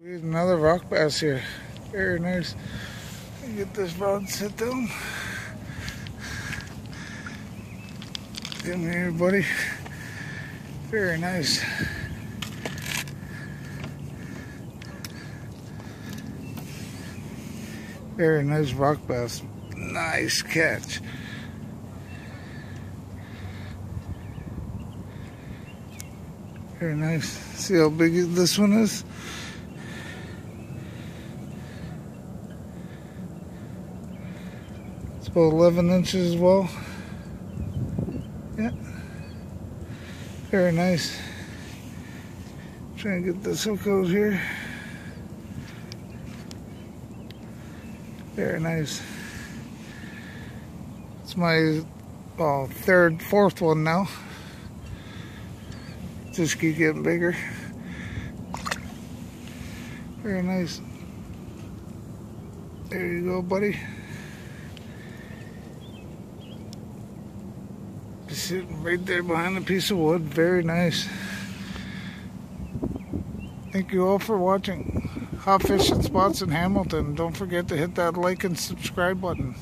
We have another rock bass here. Very nice. Get this rod set down. Come here, buddy. Very nice. Very nice rock bass. Nice catch. Very nice. See how big this one is? It's about 11 inches as well. Yeah. Very nice. Trying to get this hook out here. Very nice. It's my well, third, fourth one now. Just keep getting bigger. Very nice. There you go, buddy. Just sitting right there behind a piece of wood. Very nice. Thank you all for watching. Hot Fishing Spots in Hamilton. Don't forget to hit that like and subscribe button.